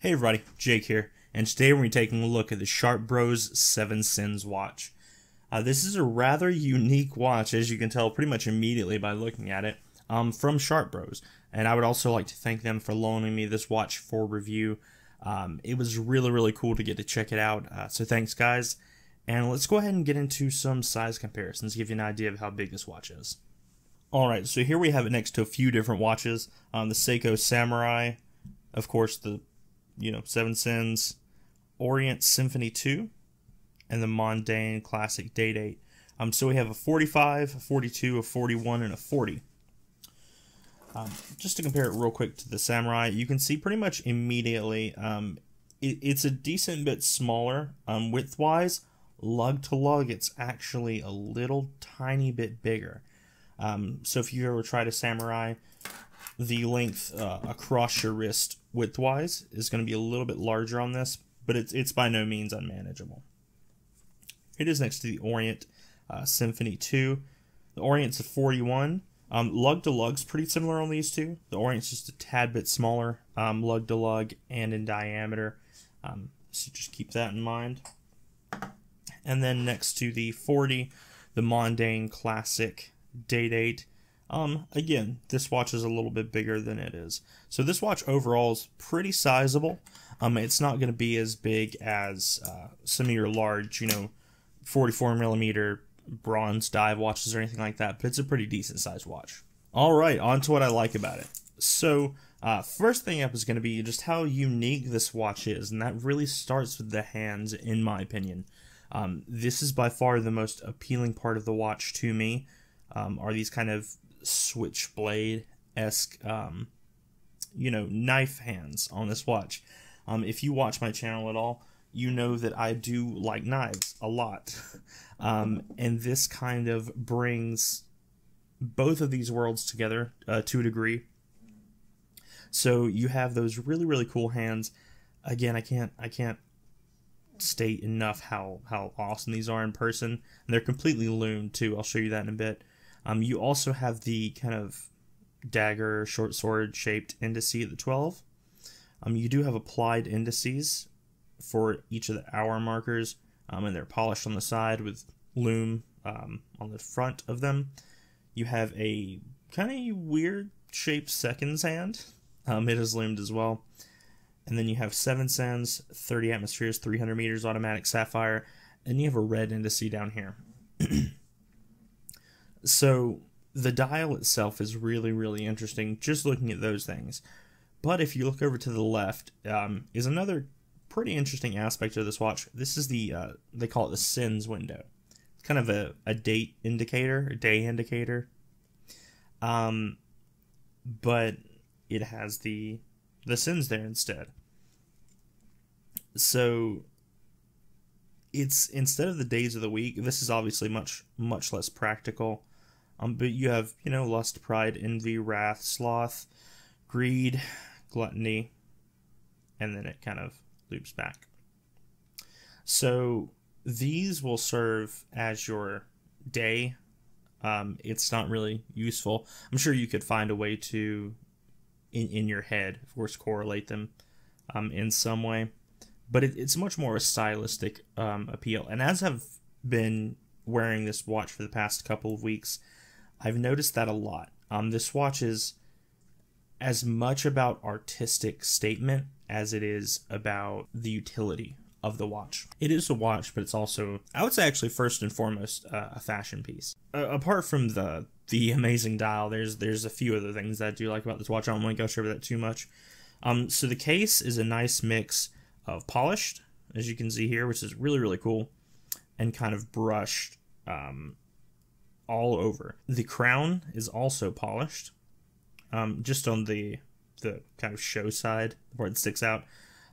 Hey everybody, Jake here, and today we're taking a look at the Sharp Bros 7 Sins watch. Uh, this is a rather unique watch, as you can tell pretty much immediately by looking at it, um, from Sharp Bros. And I would also like to thank them for loaning me this watch for review. Um, it was really, really cool to get to check it out, uh, so thanks guys. And let's go ahead and get into some size comparisons, to give you an idea of how big this watch is. Alright, so here we have it next to a few different watches. Um, the Seiko Samurai, of course, the you know, Seven Sins, Orient Symphony 2, and the Mondaine Classic Day Date. Um, so we have a 45, a 42, a 41, and a 40. Um, just to compare it real quick to the Samurai, you can see pretty much immediately um, it, it's a decent bit smaller um, width-wise. Lug to lug, it's actually a little tiny bit bigger. Um, so if you ever tried a Samurai, the length uh, across your wrist width-wise is going to be a little bit larger on this, but it's, it's by no means unmanageable. It is next to the Orient uh, Symphony 2. The Orient's a 41. Um, lug to lug's pretty similar on these two. The Orient's just a tad bit smaller, um, lug to lug, and in diameter. Um, so just keep that in mind. And then next to the 40, the Mondaine Classic Date. Um, again, this watch is a little bit bigger than it is. So this watch overall is pretty sizable. Um, it's not going to be as big as uh, some of your large, you know, 44 millimeter bronze dive watches or anything like that, but it's a pretty decent sized watch. All right, on to what I like about it. So, uh, first thing up is going to be just how unique this watch is, and that really starts with the hands, in my opinion. Um, this is by far the most appealing part of the watch to me. Um, are these kind of switchblade esque, um, you know, knife hands on this watch. Um, if you watch my channel at all, you know that I do like knives a lot. um, and this kind of brings both of these worlds together uh, to a degree. So you have those really, really cool hands. Again, I can't, I can't state enough how how awesome these are in person. And they're completely loomed too. I'll show you that in a bit. Um, you also have the kind of dagger, short sword shaped indice at the 12. Um, you do have applied indices for each of the hour markers, um, and they're polished on the side with loom um, on the front of them. You have a kind of weird shaped seconds hand. Um, it is loomed as well. And then you have 7 sands, 30 atmospheres, 300 meters automatic sapphire, and you have a red indice down here. So the dial itself is really, really interesting just looking at those things. But if you look over to the left, um, is another pretty interesting aspect of this watch. This is the, uh, they call it the SINS window. It's kind of a, a date indicator, a day indicator. Um, but it has the, the SINS there instead. So it's instead of the days of the week, this is obviously much, much less practical um, but you have, you know, lust, pride, envy, wrath, sloth, greed, gluttony, and then it kind of loops back. So these will serve as your day. Um, it's not really useful. I'm sure you could find a way to, in, in your head, of course, correlate them um, in some way. But it, it's much more a stylistic um, appeal. And as I've been wearing this watch for the past couple of weeks, I've noticed that a lot. Um, this watch is as much about artistic statement as it is about the utility of the watch. It is a watch, but it's also, I would say, actually first and foremost, uh, a fashion piece. Uh, apart from the the amazing dial, there's there's a few other things that I do like about this watch. I don't want to go over that too much. Um, so the case is a nice mix of polished, as you can see here, which is really really cool, and kind of brushed um, all over. The crown is also polished, um, just on the the kind of show side where it sticks out.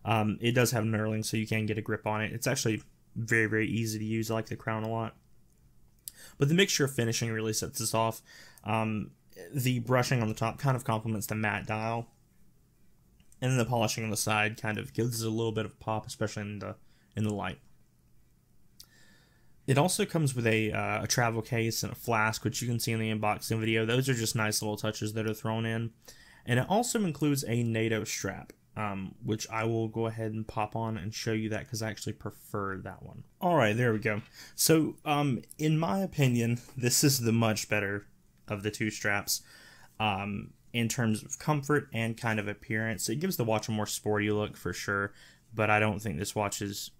Um, it does have knurling, so you can get a grip on it. It's actually very very easy to use. I like the crown a lot, but the mixture of finishing really sets this off. Um, the brushing on the top kind of complements the matte dial, and then the polishing on the side kind of gives it a little bit of pop, especially in the in the light. It also comes with a, uh, a travel case and a flask, which you can see in the unboxing video. Those are just nice little touches that are thrown in. And it also includes a NATO strap. um, which I will go ahead and pop on and show you that because I actually prefer that one. All right, there we go. So, um, in my opinion, this is the much better of the two straps um, in terms of comfort and kind of appearance. It gives the watch a more sporty look for sure, but I don't think this watch is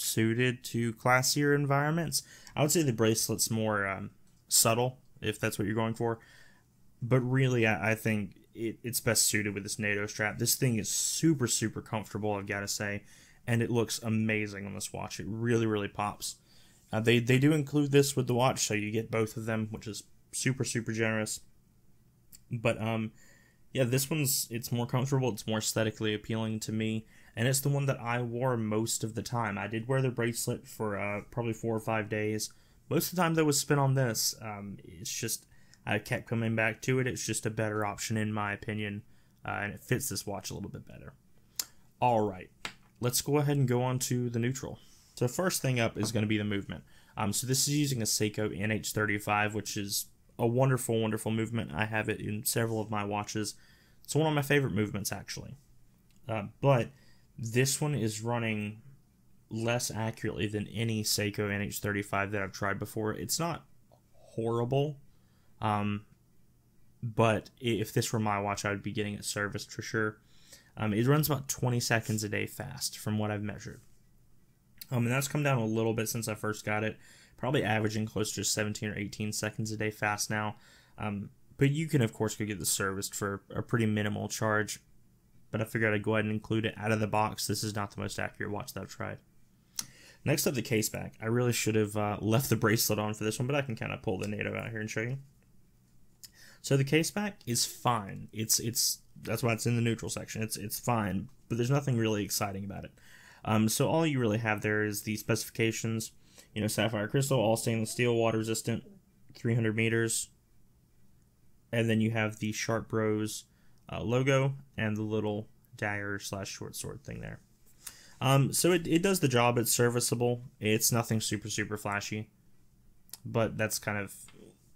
suited to classier environments. I would say the bracelet's more um, subtle, if that's what you're going for. But really, I, I think it, it's best suited with this NATO strap. This thing is super, super comfortable, I've got to say, and it looks amazing on this watch. It really, really pops. Uh, they, they do include this with the watch, so you get both of them, which is super, super generous. But, um, yeah, this one's, it's more comfortable, it's more aesthetically appealing to me, and it's the one that I wore most of the time. I did wear the bracelet for uh, probably four or five days. Most of the time, that was spent on this. Um, it's just I kept coming back to it. It's just a better option in my opinion, uh, and it fits this watch a little bit better. All right, let's go ahead and go on to the neutral. So first thing up is going to be the movement. Um, so this is using a Seiko NH35, which is a wonderful, wonderful movement. I have it in several of my watches. It's one of my favorite movements actually. Uh, but this one is running less accurately than any Seiko NH35 that I've tried before. It's not horrible, um, but if this were my watch, I would be getting it serviced for sure. Um, it runs about 20 seconds a day fast from what I've measured. Um, and that's come down a little bit since I first got it, probably averaging close to 17 or 18 seconds a day fast now. Um, but you can, of course, go get this serviced for a pretty minimal charge. But I figured I'd go ahead and include it out of the box. This is not the most accurate watch that I've tried. Next up, the case back. I really should have uh, left the bracelet on for this one, but I can kind of pull the NATO out here and show you. So the case back is fine. It's it's that's why it's in the neutral section. It's it's fine, but there's nothing really exciting about it. Um, so all you really have there is the specifications. You know, sapphire crystal, all stainless steel, water resistant, 300 meters, and then you have the Sharp Bros uh, logo and the little dagger slash short sword thing there. Um, so it, it does the job. It's serviceable. It's nothing super super flashy, but that's kind of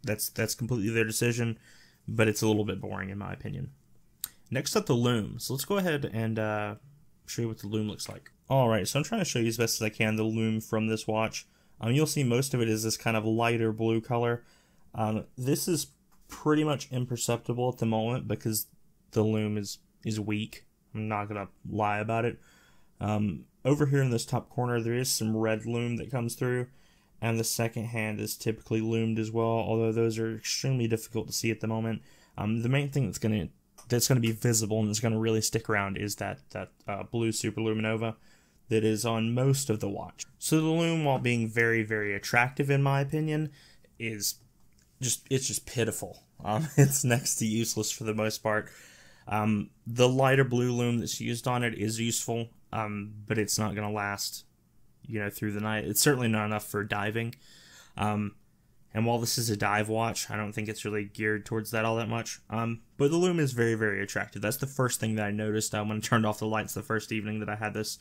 that's that's completely their decision. But it's a little bit boring in my opinion. Next up, the loom. So let's go ahead and uh, show you what the loom looks like. All right, so I'm trying to show you as best as I can the loom from this watch. Um, you'll see most of it is this kind of lighter blue color. Um, this is pretty much imperceptible at the moment because the loom is is weak. I'm not gonna lie about it. Um, over here in this top corner, there is some red loom that comes through, and the second hand is typically loomed as well. Although those are extremely difficult to see at the moment. Um, the main thing that's gonna that's gonna be visible and that's gonna really stick around is that that uh, blue Superluminova that is on most of the watch. So the loom, while being very very attractive in my opinion, is just it's just pitiful. Um, it's next to useless for the most part. Um, the lighter blue loom that's used on it is useful, um, but it's not going to last, you know, through the night. It's certainly not enough for diving. Um, and while this is a dive watch, I don't think it's really geared towards that all that much. Um, but the loom is very, very attractive. That's the first thing that I noticed uh, when I turned off the lights the first evening that I had this.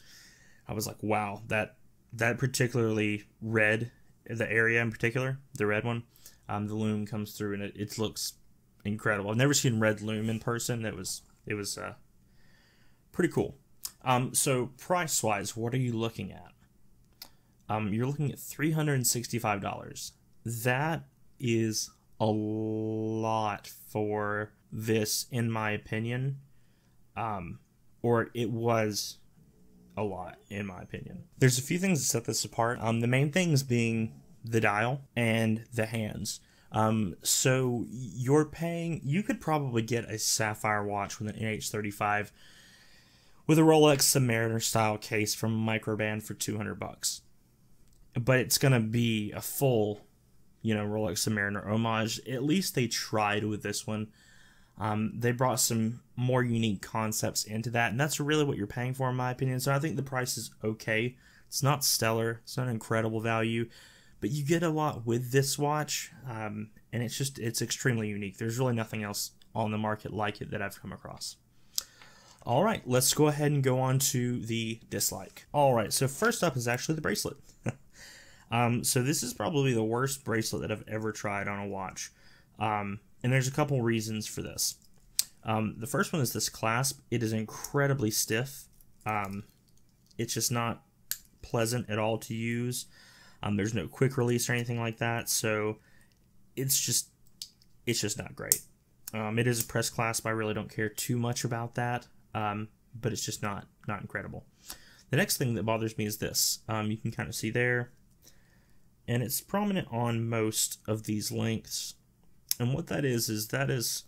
I was like, wow, that that particularly red, the area in particular, the red one, um, the loom comes through and it, it looks incredible. I've never seen red loom in person. It was it was uh, pretty cool. Um, so price wise, what are you looking at? Um, you're looking at three hundred and sixty five dollars. That is a lot for this, in my opinion. Um, or it was a lot, in my opinion. There's a few things that set this apart. Um, the main things being the dial and the hands. Um, so you're paying, you could probably get a Sapphire watch with an NH35 with a Rolex Submariner style case from Microbrand for 200 bucks. But it's going to be a full, you know, Rolex Submariner homage. At least they tried with this one. Um, they brought some more unique concepts into that, and that's really what you're paying for, in my opinion. So I think the price is okay. It's not stellar, it's not an incredible value, but you get a lot with this watch, um, and it's just it's extremely unique. There's really nothing else on the market like it that I've come across. All right, let's go ahead and go on to the dislike. All right, so first up is actually the bracelet. um, so this is probably the worst bracelet that I've ever tried on a watch, um, and there's a couple reasons for this. Um, the first one is this clasp. It is incredibly stiff. Um, it's just not pleasant at all to use. Um, there's no quick release or anything like that, so it's just it's just not great. Um, it is a press clasp. I really don't care too much about that, um, but it's just not not incredible. The next thing that bothers me is this. Um, you can kind of see there, and it's prominent on most of these lengths. And what that is is that is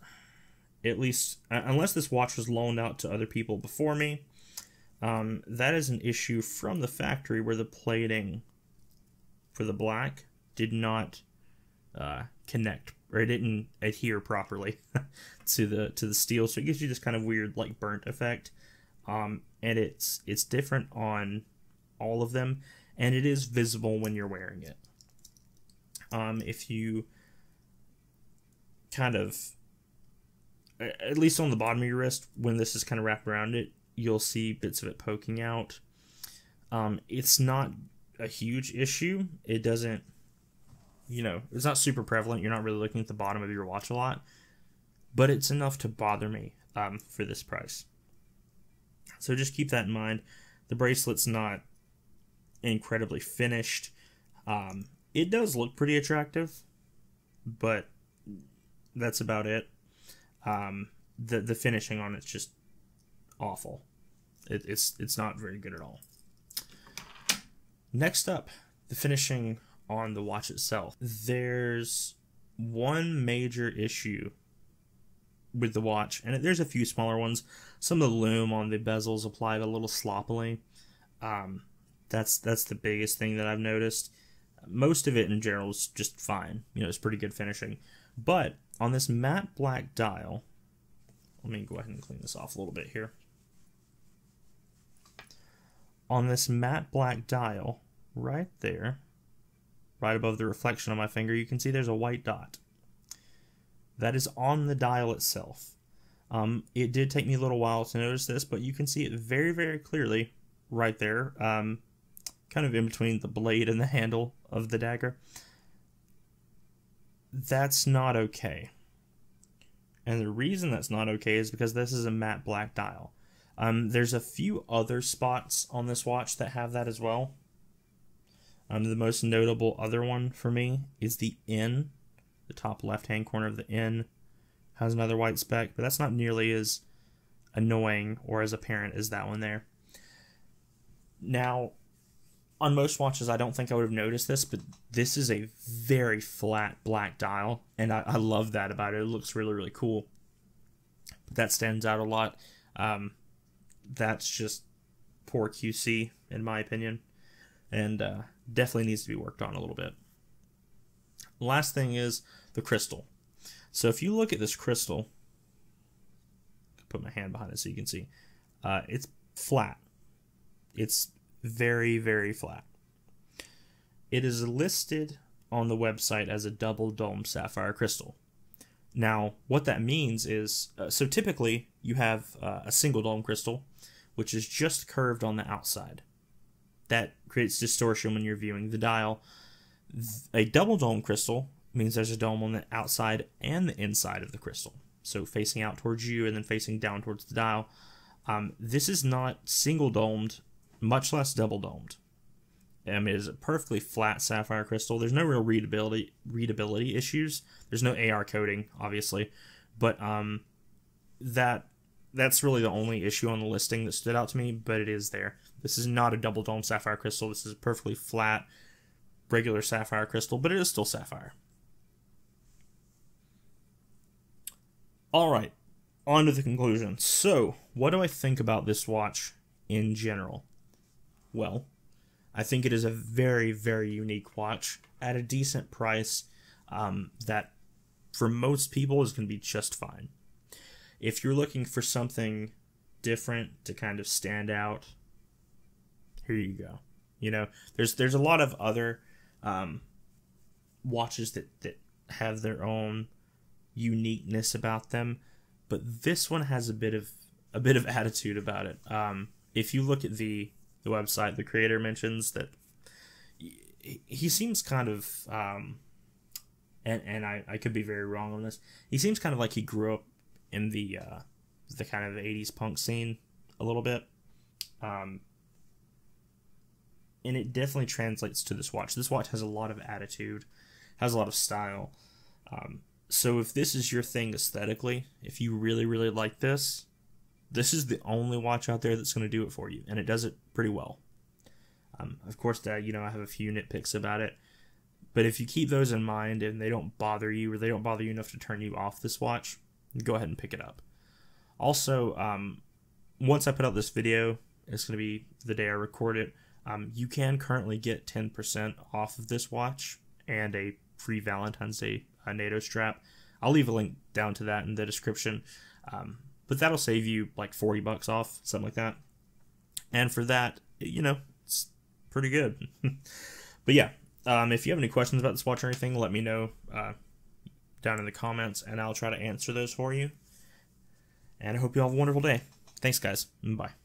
at least unless this watch was loaned out to other people before me, um, that is an issue from the factory where the plating for the black did not uh, connect or it didn't adhere properly to the to the steel, so it gives you this kind of weird like burnt effect. Um, and it's it's different on all of them, and it is visible when you're wearing it. Um, if you kind of at least on the bottom of your wrist, when this is kind of wrapped around it, you'll see bits of it poking out. Um, it's not a huge issue. It doesn't, you know, it's not super prevalent. You're not really looking at the bottom of your watch a lot, but it's enough to bother me um, for this price. So just keep that in mind. The bracelet's not incredibly finished. Um, it does look pretty attractive, but that's about it. Um, the the finishing on it's just awful. It, it's it's not very good at all. Next up, the finishing on the watch itself. There's one major issue with the watch, and there's a few smaller ones. Some of the lume on the bezels applied a little sloppily. Um, that's that's the biggest thing that I've noticed. Most of it in general is just fine. You know, it's pretty good finishing. But on this matte black dial, let me go ahead and clean this off a little bit here. On this matte black dial, right there, right above the reflection on my finger, you can see there's a white dot. That is on the dial itself. Um, it did take me a little while to notice this, but you can see it very, very clearly right there, um, kind of in between the blade and the handle of the dagger that's not okay. And the reason that's not okay is because this is a matte black dial. Um, there's a few other spots on this watch that have that as well. Um, the most notable other one for me is the N. The top left hand corner of the N has another white speck, but that's not nearly as annoying or as apparent as that one there. Now, on most watches, I don't think I would have noticed this, but this is a very flat black dial, and I, I love that about it. It looks really, really cool. But that stands out a lot. Um, that's just poor QC, in my opinion, and uh, definitely needs to be worked on a little bit. Last thing is the crystal. So if you look at this crystal, put my hand behind it so you can see, uh, it's flat. It's very, very flat. It is listed on the website as a double dome sapphire crystal. Now, what that means is uh, so typically you have uh, a single dome crystal, which is just curved on the outside. That creates distortion when you're viewing the dial. A double dome crystal means there's a dome on the outside and the inside of the crystal. So facing out towards you and then facing down towards the dial. Um, this is not single domed much less double domed. I mean, it is a perfectly flat sapphire crystal. There's no real readability readability issues. There's no AR coating, obviously, but um, that that's really the only issue on the listing that stood out to me. But it is there. This is not a double dome sapphire crystal. This is a perfectly flat, regular sapphire crystal, but it is still sapphire. All right, on to the conclusion. So, what do I think about this watch in general? well. I think it is a very, very unique watch at a decent price um, that for most people is going to be just fine. If you're looking for something different to kind of stand out, here you go. You know, there's there's a lot of other um, watches that that have their own uniqueness about them, but this one has a bit of a bit of attitude about it. Um, if you look at the the website, the creator mentions that he seems kind of, um, and and I, I could be very wrong on this. He seems kind of like he grew up in the uh, the kind of 80s punk scene a little bit. Um, and it definitely translates to this watch. This watch has a lot of attitude, has a lot of style. Um, so if this is your thing aesthetically, if you really really like this, this is the only watch out there that's going to do it for you, and it does it pretty well. Um, of course, uh, you know I have a few nitpicks about it, but if you keep those in mind and they don't bother you or they don't bother you enough to turn you off this watch, go ahead and pick it up. Also, um, once I put out this video, it's going to be the day I record it. Um, you can currently get 10% off of this watch and a free Valentine's Day uh, NATO strap. I'll leave a link down to that in the description. Um, but that'll save you like 40 bucks off, something like that. And for that, you know, it's pretty good. but yeah, um, if you have any questions about this watch or anything, let me know uh, down in the comments and I'll try to answer those for you. And I hope you all have a wonderful day. Thanks, guys. Bye.